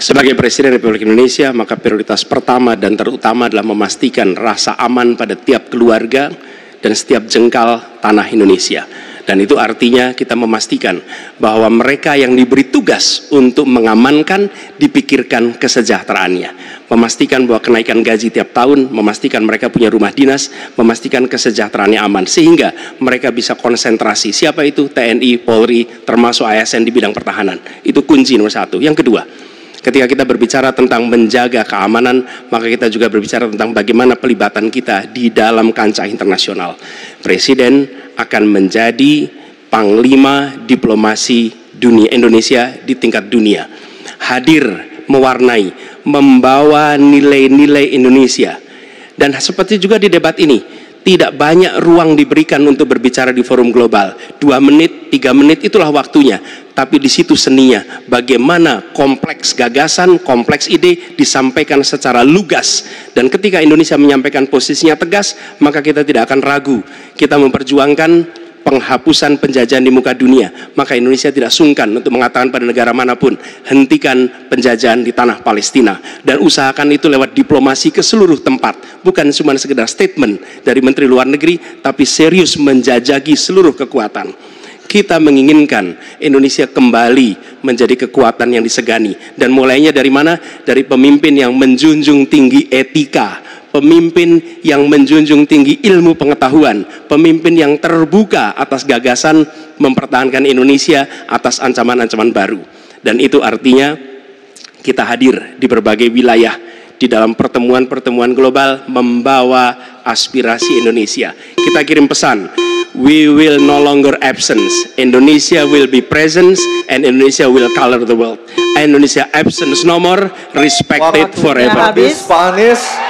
Sebagai Presiden Republik Indonesia, maka prioritas pertama dan terutama adalah memastikan rasa aman pada tiap keluarga dan setiap jengkal tanah Indonesia. Dan itu artinya kita memastikan bahwa mereka yang diberi tugas untuk mengamankan dipikirkan kesejahteraannya. Memastikan bahwa kenaikan gaji tiap tahun, memastikan mereka punya rumah dinas, memastikan kesejahteraannya aman. Sehingga mereka bisa konsentrasi. Siapa itu? TNI, Polri, termasuk ASN di bidang pertahanan. Itu kunci nomor satu. Yang kedua, Ketika kita berbicara tentang menjaga keamanan, maka kita juga berbicara tentang bagaimana pelibatan kita di dalam kancah internasional. Presiden akan menjadi panglima diplomasi dunia Indonesia di tingkat dunia. Hadir mewarnai, membawa nilai-nilai Indonesia. Dan seperti juga di debat ini, tidak banyak ruang diberikan untuk berbicara di forum global. Dua menit, tiga menit itulah waktunya. Tapi di situ seninya, bagaimana kompleks gagasan, kompleks ide disampaikan secara lugas. Dan ketika Indonesia menyampaikan posisinya tegas, maka kita tidak akan ragu. Kita memperjuangkan penghapusan penjajahan di muka dunia, maka Indonesia tidak sungkan untuk mengatakan pada negara mana pun, hentikan penjajahan di tanah Palestina dan usahakan itu lewat diplomasi ke seluruh tempat, bukan cuma sekedar statement dari Menteri Luar Negeri, tapi serius menjajagi seluruh kekuatan. Kita menginginkan Indonesia kembali menjadi kekuatan yang disegani dan mulainya dari mana? Dari pemimpin yang menjunjung tinggi etika, pemimpin yang menjunjung tinggi ilmu pengetahuan, pemimpin yang terbuka atas gagasan mempertahankan Indonesia atas ancaman-ancaman baru. Dan itu artinya kita hadir di berbagai wilayah di dalam pertemuan-pertemuan global membawa aspirasi Indonesia. Kita kirim pesan, we will no longer absence. Indonesia will be presence and Indonesia will color the world. Indonesia absence no more, respected forever. Habis. Pak Anies